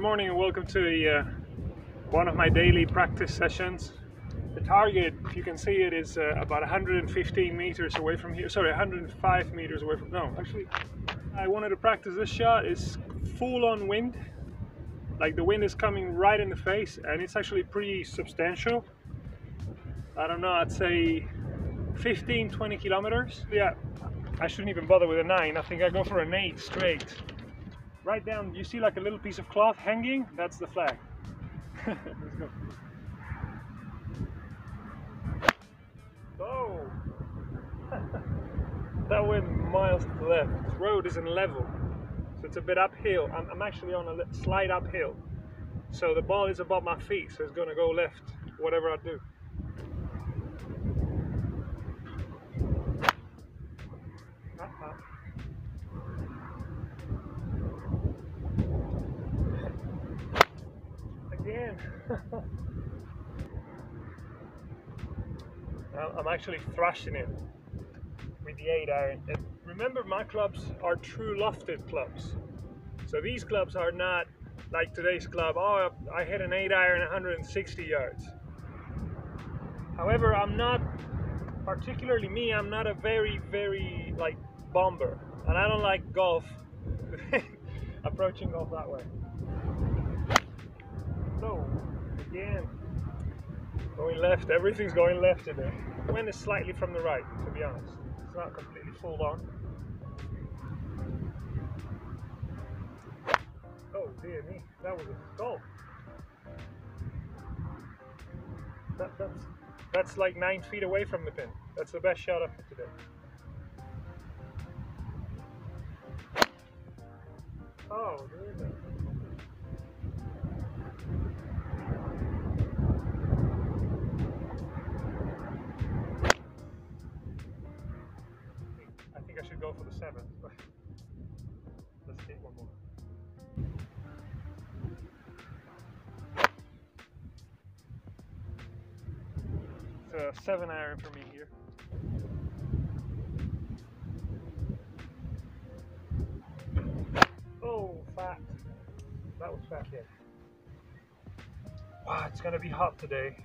Good morning and welcome to uh, one of my daily practice sessions. The target, if you can see it, is uh, about 115 meters away from here. Sorry, 105 meters away from. No, actually, I wanted to practice this shot. It's full on wind, like the wind is coming right in the face, and it's actually pretty substantial. I don't know, I'd say 15 20 kilometers. Yeah, I shouldn't even bother with a nine. I think I go for an eight straight. Right down, you see like a little piece of cloth hanging? That's the flag. Let's go. Oh! that went miles to the left. This road isn't level, so it's a bit uphill. I'm, I'm actually on a slight uphill. So the ball is above my feet, so it's gonna go left, whatever I do. Uh-huh. Again. I'm actually thrashing it with the 8 iron. Remember, my clubs are true lofted clubs. So these clubs are not like today's club. Oh, I hit an 8 iron 160 yards. However, I'm not, particularly me, I'm not a very, very like bomber. And I don't like golf, approaching golf that way. So, again, going left, everything's going left today. Wind is slightly from the right, to be honest. It's not completely full on. Oh dear me, that was a skull. That, that's, that's like nine feet away from the pin. That's the best shot of today. Oh, there for the seventh, but let's one more. It's a seven iron for me here. Oh, fat. That was fat, yeah. Wow, it's gonna be hot today.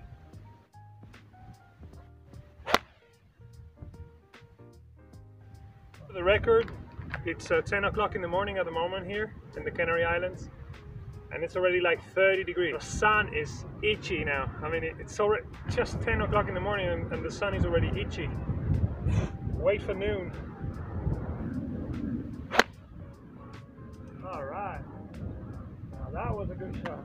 The record, it's uh, 10 o'clock in the morning at the moment here in the Canary Islands, and it's already like 30 degrees. The sun is itchy now. I mean, it's already just 10 o'clock in the morning, and, and the sun is already itchy. Wait for noon. All right. Now that was a good shot.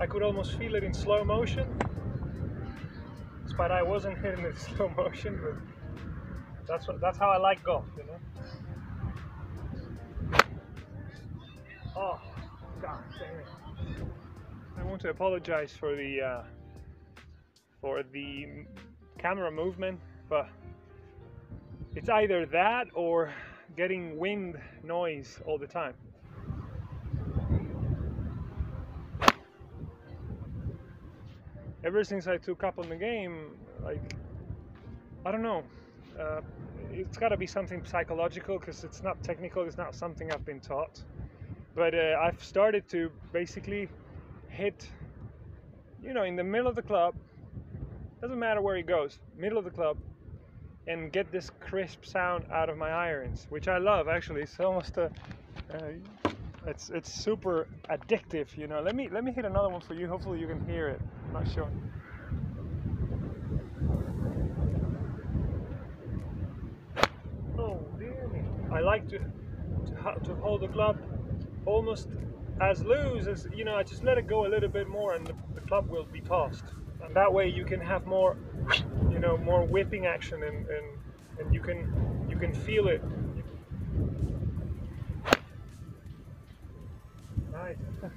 I could almost feel it in slow motion. But I wasn't hitting it slow motion, but that's what, that's how I like golf, you know. Oh, god damn it! I want to apologize for the uh, for the camera movement, but it's either that or getting wind noise all the time. Ever since I took up on the game, like I don't know, uh, it's got to be something psychological because it's not technical. It's not something I've been taught. But uh, I've started to basically hit, you know, in the middle of the club. Doesn't matter where he goes, middle of the club, and get this crisp sound out of my irons, which I love. Actually, it's almost a. Uh, it's it's super addictive, you know. Let me let me hit another one for you. Hopefully you can hear it. I'm not sure. Oh dear me! I like to to, to hold the club almost as loose as you know. I just let it go a little bit more, and the, the club will be tossed. And that way you can have more, you know, more whipping action, and and, and you can you can feel it. Nice.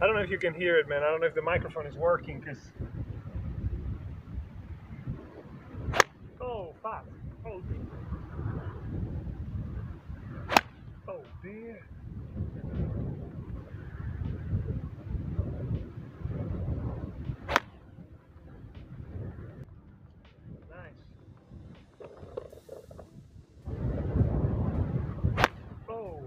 I don't know if you can hear it, man. I don't know if the microphone is working because. Oh, fuck. Oh, dear. Oh, dear. Nice. Oh.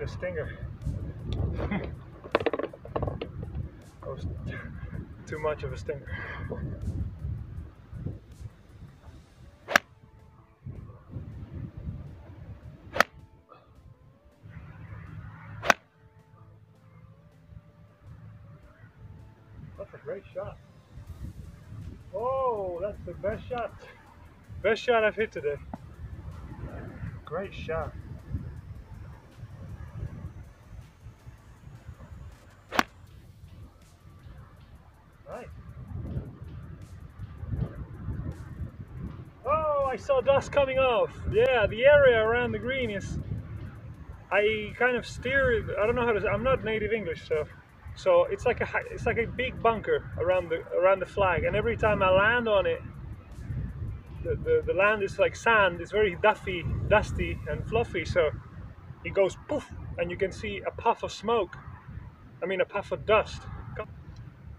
a stinger. that was too much of a stinger. That's a great shot. Oh, that's the best shot. Best shot I've hit today. Great shot. Saw dust coming off. Yeah, the area around the green is. I kind of steer. I don't know how to. Say I'm not native English, so so it's like a it's like a big bunker around the around the flag, and every time I land on it, the, the, the land is like sand. It's very duffy, dusty, and fluffy. So it goes poof, and you can see a puff of smoke. I mean, a puff of dust.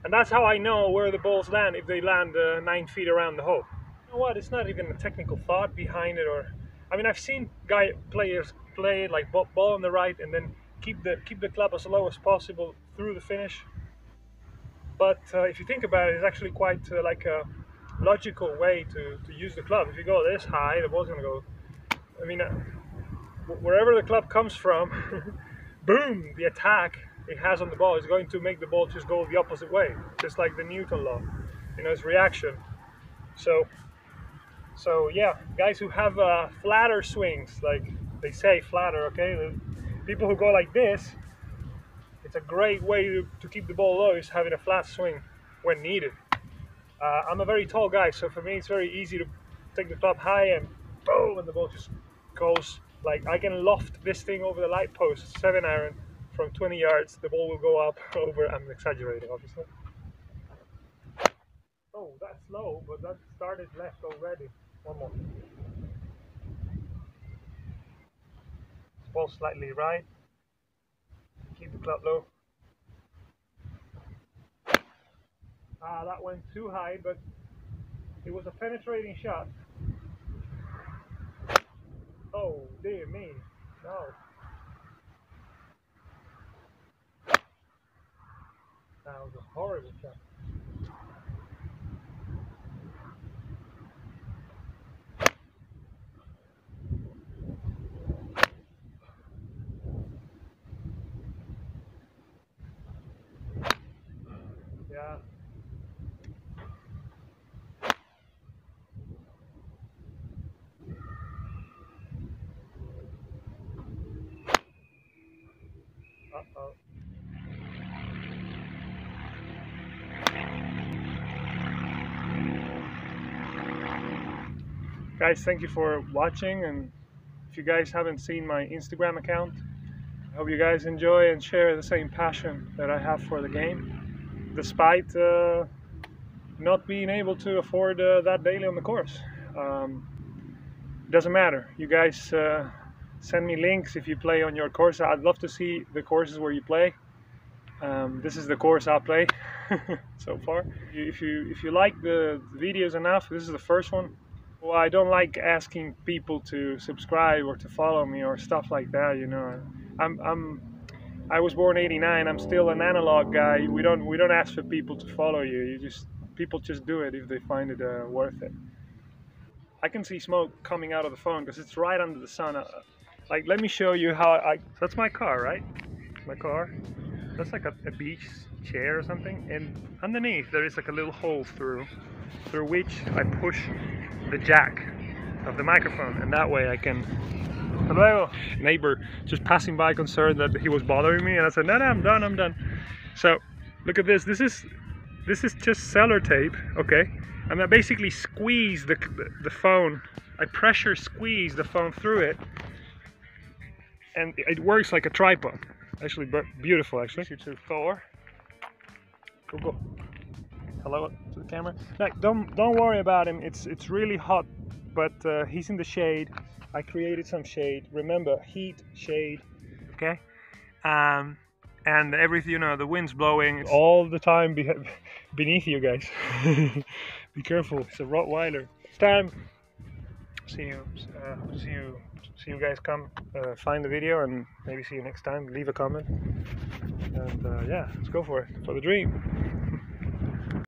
And that's how I know where the balls land if they land uh, nine feet around the hole. Know what? It's not even a technical thought behind it, or I mean, I've seen guy players play like ball, ball on the right and then keep the keep the club as low as possible through the finish. But uh, if you think about it, it's actually quite uh, like a logical way to, to use the club. If you go this high, the ball's gonna go. I mean, uh, wherever the club comes from, boom, the attack it has on the ball is going to make the ball just go the opposite way, just like the Newton law. You know, it's reaction. So, so yeah, guys who have uh, flatter swings, like they say, flatter. Okay, people who go like this, it's a great way to, to keep the ball low is having a flat swing when needed. Uh, I'm a very tall guy, so for me it's very easy to take the club high and boom, and the ball just goes like I can loft this thing over the light post, seven iron, from 20 yards. The ball will go up over. I'm exaggerating, obviously. Oh, that's low, but that started left already. One more. Ball slightly right. Keep the club low. Ah, that went too high, but it was a penetrating shot. Oh, dear me. No. That was a horrible shot. Yeah. Guys, thank you for watching and if you guys haven't seen my Instagram account, I hope you guys enjoy and share the same passion that I have for the game, despite uh, not being able to afford uh, that daily on the course. Um, doesn't matter. You guys uh, send me links if you play on your course. I'd love to see the courses where you play. Um, this is the course I play so far. If you if you like the videos enough, this is the first one. Well, I don't like asking people to subscribe or to follow me or stuff like that. You know, I'm I'm I was born '89. I'm still an analog guy. We don't we don't ask for people to follow you. You just people just do it if they find it uh, worth it. I can see smoke coming out of the phone because it's right under the sun. Uh, like, let me show you how I. That's my car, right? My car. That's like a, a beach chair or something, and underneath there is like a little hole through, through which I push the jack of the microphone, and that way I can. Hello, neighbor, just passing by, concerned that he was bothering me, and I said, "No, no, I'm done. I'm done." So, look at this. This is, this is just Sellotape. Okay, and I basically squeeze the the phone. I pressure squeeze the phone through it, and it works like a tripod. Actually, beautiful. Actually, to Thor. Go go. Hello to the camera. Like, don't don't worry about him. It's it's really hot, but uh, he's in the shade. I created some shade. Remember, heat, shade. Okay. Um, and everything, you know, the wind's blowing all the time be beneath you guys. Be careful. It's a Rottweiler. It's time see you, uh, see you, see you guys come uh, find the video and maybe see you next time. Leave a comment, and uh, yeah, let's go for it for the dream.